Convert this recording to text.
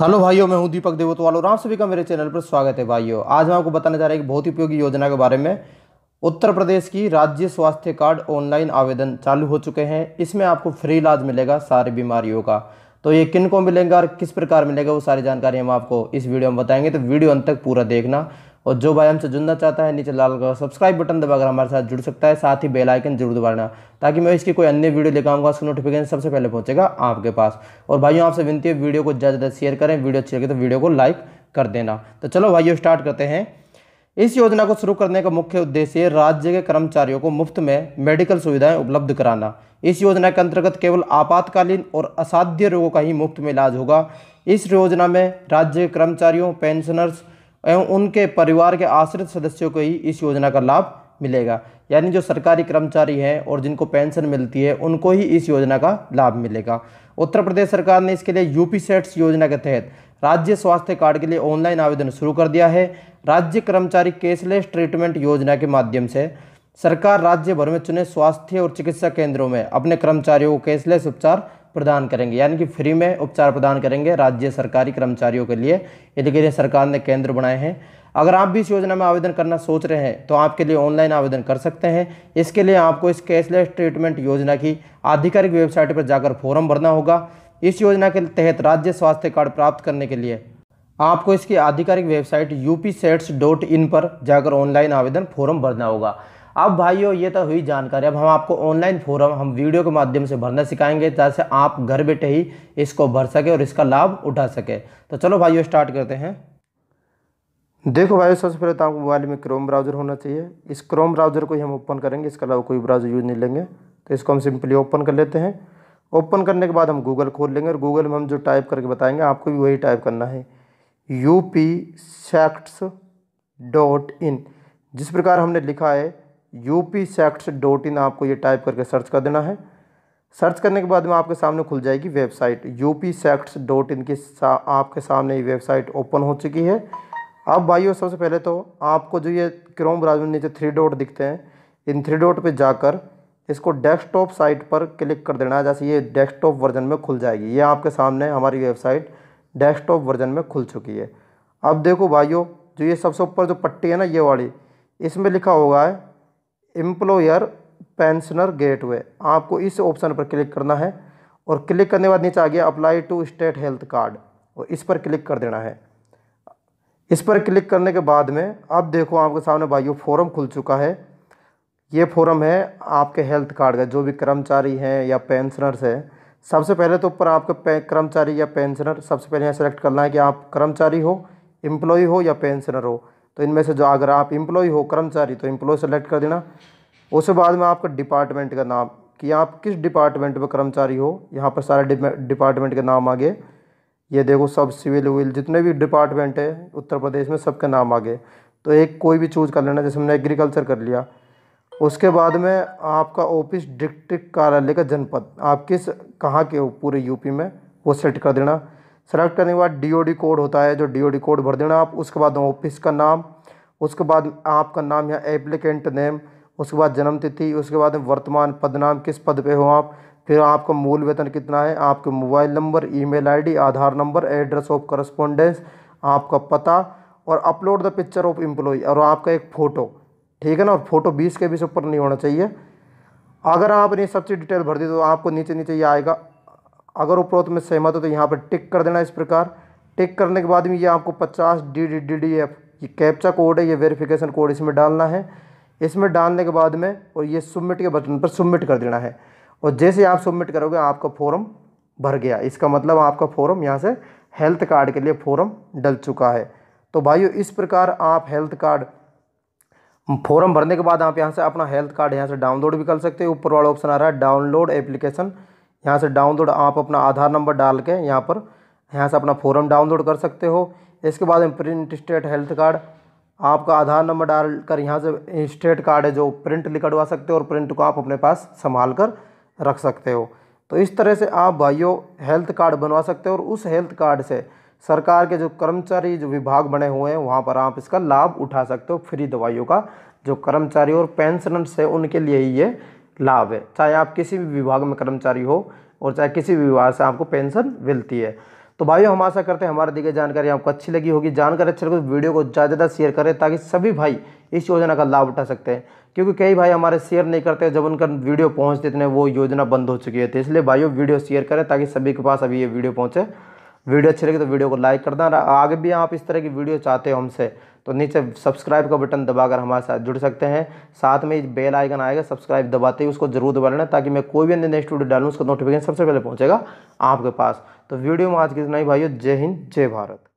Hello भाइयों, मैं हूँ दीपक देवत और आप सभी का मेरे चैनल पर स्वागत है भाइयों। आज मैं आपको बताने जा रहा हूँ एक बहुत ही उपयोगी योजना के बारे में। उत्तर प्रदेश की राज्य स्वास्थ्य कार्ड ऑनलाइन आवेदन चालू हो चुके हैं। इसमें आपको फ्री इलाज मिलेगा सारी बीमारियों का। तो ये किन को मिलेगा और किस प्रकार मिलेगा वो सारी जानकारी हम आपको इस वीडियो में बताएँगे। तो वीडियो अंत तक पूरा देखना। और जो भाई हमसे जुड़ना चाहता है, नीचे लाल का सब्सक्राइब बटन दबाकर हमारे साथ जुड़ सकता है, साथ ही बेल आइकन ज़रूर दबाना, ताकि मैं इसकी कोई अन्य वीडियो लेकर आऊँगा, उसका नोटिफिकेशन सबसे पहले पहुंचेगा आपके पास। और भाइयों, आपसे विनती है वीडियो को ज़्यादा ज़्यादा शेयर करें वीडियो अच्छी लगे तो वीडियो को लाइक कर देना। तो चलो भाइयों स्टार्ट करते हैं। इस योजना को शुरू करने का मुख्य उद्देश्य राज्य के कर्मचारियों को मुफ़्त में मेडिकल सुविधाएँ उपलब्ध कराना। इस योजना के अंतर्गत केवल आपातकालीन और असाध्य रोगों का ही मुफ़्त में इलाज होगा। इस योजना में राज्य के कर्मचारियों पेंशनर्स एवं उनके परिवार के आश्रित सदस्यों को ही इस योजना का लाभ मिलेगा। यानी जो सरकारी कर्मचारी हैं और जिनको पेंशन मिलती है, उनको ही इस योजना का लाभ मिलेगा। उत्तर प्रदेश सरकार ने इसके लिए यूपी सेट्स योजना के तहत राज्य स्वास्थ्य कार्ड के लिए ऑनलाइन आवेदन शुरू कर दिया है। राज्य कर्मचारी कैशलेस ट्रीटमेंट योजना के माध्यम से सरकार राज्य भर में चुने स्वास्थ्य और चिकित्सा केंद्रों में अपने कर्मचारियों को कैशलेस उपचार प्रदान करेंगे, यानी कि फ्री में उपचार प्रदान करेंगे राज्य सरकारी कर्मचारियों के लिए। इसके लिए सरकार ने केंद्र बनाए हैं। अगर आप भी इस योजना में आवेदन करना सोच रहे हैं तो आपके लिए ऑनलाइन आवेदन कर सकते हैं। इसके लिए आपको इस कैशलेस ट्रीटमेंट योजना की आधिकारिक वेबसाइट पर जाकर फॉर्म भरना होगा। इस योजना के तहत राज्य स्वास्थ्य कार्ड प्राप्त करने के लिए आपको इसकी आधिकारिक वेबसाइट इन पर जाकर ऑनलाइन आवेदन फॉर्म भरना होगा। अब भाइयों, ये तो हुई जानकारी। अब हम आपको ऑनलाइन फॉर्म हम वीडियो के माध्यम से भरना सिखाएँगे जैसे आप घर बैठे ही इसको भर सके और इसका लाभ उठा सके। तो चलो भाइयों स्टार्ट करते हैं। देखो भाई सबसे पहले तो आपको मोबाइल में क्रोम ब्राउज़र होना चाहिए। इस क्रोम ब्राउज़र को ही हम ओपन करेंगे, इसके अलावा कोई ब्राउज़र यूज़ नहीं लेंगे। तो इसको हम सिंपली ओपन कर लेते हैं। ओपन करने के बाद हम गूगल खोल लेंगे, और गूगल में हम जो टाइप करके बताएँगे, आपको भी वही टाइप करना है। U P SACTS dot in जिस प्रकार हमने लिखा है U P SACTS dot in आपको ये टाइप करके सर्च कर देना है। सर्च करने के बाद में आपके सामने खुल जाएगी website U P SACTS dot in की सा, आपके सामने ये वेबसाइट ओपन हो चुकी है। अब भाइयों सबसे पहले तो आपको जो ये क्रोम ब्राउज़र में नीचे थ्री डॉट दिखते हैं। इन थ्री डॉट पे जाकर इसको डेस्कटॉप साइट पर क्लिक कर देना है जैसे ये डेस्कटॉप वर्जन में खुल जाएगी। ये आपके सामने हमारी वेबसाइट डेस्कटॉप वर्जन में खुल चुकी है। अब देखो भाइयों जो ये सबसे ऊपर जो पट्टी है ना ये वाली इसमें लिखा होगा है एम्प्लॉयर पेंशनर गेटवे आपको इस ऑप्शन पर क्लिक करना है और क्लिक करने के बाद नीचे आ गया apply to state health card और इस पर क्लिक कर देना है। इस पर क्लिक करने के बाद में अब देखो आपके सामने भाइयों फॉर्म खुल चुका है। ये फॉर्म है आपके हेल्थ कार्ड का, जो भी कर्मचारी हैं या पेंशनर्स हैं। सबसे पहले तो ऊपर आपके कर्मचारी या पेंशनर सबसे पहले यहाँ सेलेक्ट करना है कि आप कर्मचारी हो एम्प्लॉय हो या पेंशनर हो। तो इनमें से जो अगर आप एम्प्लॉय हो, कर्मचारी तो इम्प्लॉय सेलेक्ट कर देना। उसके बाद में आपका डिपार्टमेंट का नाम, कि आप किस डिपार्टमेंट में कर्मचारी हो, यहाँ पर सारे डिपार्टमेंट के नाम आ गए ये देखो, सब सिविल विल जितने भी डिपार्टमेंट है, उत्तर प्रदेश में सबके नाम आ गए तो एक कोई भी चूज़ कर लेना, जैसे हमने एग्रीकल्चर कर लिया। उसके बाद में आपका ऑफ़िस डिस्ट्रिक्ट कार्यालय का जनपद, आप किस, कहाँ के हो, पूरे यूपी में, वो सेट कर देना। सेलेक्ट करने के बाद डीओडी कोड होता है, जो डीओडी कोड भर देना आप, उसके बाद ऑफ़िस का नाम, उसके बाद आपका नाम या एप्लीकेंट नेम उसके बाद जन्म तिथि, उसके बाद वर्तमान पद नाम, किस पद पे हो आप, फिर आपका मूल वेतन कितना है, आपके mobile number email ID Aadhaar number address of correspondence आपका पता, और upload the picture of employ और आपका एक फ़ोटो ठीक है ना, और फ़ोटो बीस के भी से ऊपर नहीं होना चाहिए। अगर आपने सब चीज़ डिटेल भर दी तो आपको नीचे नीचे ये आएगा अगर उपरोक्त में सहमत हो तो यहाँ पर टिक कर देना इस प्रकार। टिक करने के बाद में ये आपको पचास D D D D F, ये कैप्चा कोड है, ये वेरिफिकेशन कोड इसमें डालना है। इसमें डालने के बाद में और ये सबमिट के बटन पर सबमिट कर देना है। और जैसे आप सबमिट करोगे, आपका फॉर्म भर गया। इसका मतलब आपका फॉर्म यहाँ से हेल्थ कार्ड के लिए फॉर्म डल चुका है। तो भाइयों, इस प्रकार आप हेल्थ कार्ड फॉर्म भरने के बाद आप यहाँ से अपना हेल्थ कार्ड यहाँ से डाउनलोड भी कर सकते हो। ऊपर वाला ऑप्शन आ रहा है डाउनलोड एप्लीकेशन यहाँ से डाउनलोड आप अपना आधार नंबर डाल के यहाँ पर, यहाँ से अपना फॉर्म डाउनलोड कर सकते हो। इसके बाद प्रिंट स्टेट हेल्थ कार्ड आपका आधार नंबर डालकर यहाँ से स्टेट कार्ड है जो प्रिंट निकलवा सकते हो और प्रिंट को आप अपने पास संभाल कर रख सकते हो। तो इस तरह से आप भाइयों हेल्थ कार्ड बनवा सकते हो और उस हेल्थ कार्ड से सरकार के जो कर्मचारी, जो विभाग बने हुए हैं, वहाँ पर आप इसका लाभ उठा सकते हो। फ्री दवाइयों का जो कर्मचारी और पेंशनर्स है, उनके लिए ही ये लाभ है। चाहे आप किसी भी विभाग में कर्मचारी हो और चाहे किसी भी विभाग से आपको पेंशन मिलती है। तो भाइयों, हम आशा करते हैं हमारे दी गई जानकारी आपको अच्छी लगी होगी। जानकारी अच्छी लगी तो वीडियो को ज़्यादा ज़्यादा शेयर करें ताकि सभी भाई इस योजना का लाभ उठा सकते हैं। क्योंकि कई भाई हमारे शेयर नहीं करते, जब उनका वीडियो पहुँचते इतने वो योजना बंद हो चुकी है। तो इसलिए भाइयों, वीडियो शेयर करें ताकि सभी के पास अभी ये वीडियो पहुँचे वीडियो अच्छी लगी तो वीडियो को लाइक कर देना आगे भी आप इस तरह की वीडियो चाहते हो हमसे तो नीचे सब्सक्राइब का बटन दबाकर हमारे साथ जुड़ सकते हैं। साथ में बेल आइकन आएगा, सब्सक्राइब दबाते ही उसको ज़रूर दबा लेना ताकि मैं कोई भी अन्य नेक्स्ट वीडियो डालूँ, उसका नोटिफिकेशन सबसे पहले पहुँचेगा आपके पास। तो वीडियो में आज की नहीं भाइयों, जय हिंद, जय भारत।